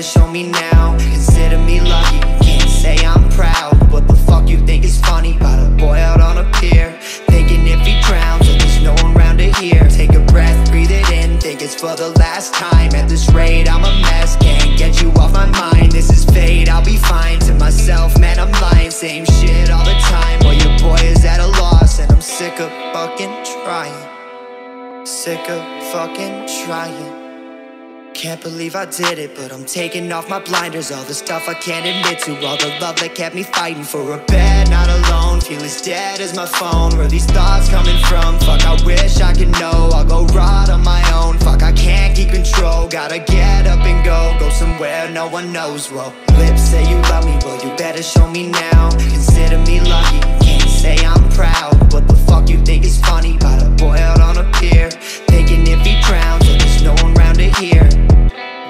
better show me now. Consider me lucky, can't say I'm proud. What the fuck you think is funny? About a boy out on a pier Thinking if he drowns and there's no one around to hear. Take a breath, breathe it in, think it's for the last time. At this rate I'm a mess, can't get you off my mind. This is fate, I'll be fine To myself, man I'm lying, same shit all the time. Well your boy is at a loss and I'm sick of fucking trying. Sick of fucking trying can't believe I did it, but I'm taking off my blinders. All the stuff I can't admit to All the love that kept me fighting for a bed Not alone, feel as dead as my phone. Where these thoughts coming from? Fuck, I wish I could know. I'll go right on my own. Fuck, I can't keep control. Gotta get up and go. Go somewhere no one knows, whoa Lips say you love me, well you better show me now. Consider me lucky,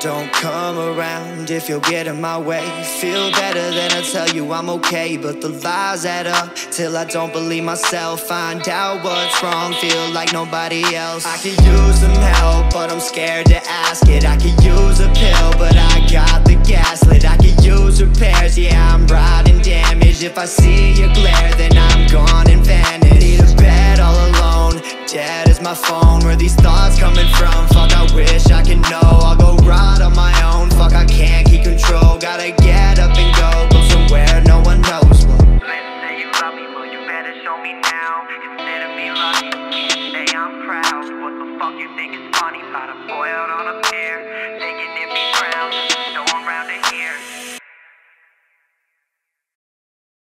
don't come around if you'll get in my way. Feel better than I tell you I'm okay But the lies add up till I don't believe myself. Find out what's wrong, feel like nobody else. I could use some help, but I'm scared to ask it. I could use a pill, but I got the gaslit I could use repairs, yeah I'm riding damage. If I see your glare, then I'm gone and vanished. Need a bed all alone, dead as my phone. Where these thoughts coming from, fuck I wish I could know. I'll go now. Consider me lucky, say I'm proud. What the fuck you think is funny? About a boy out on a pier Thinking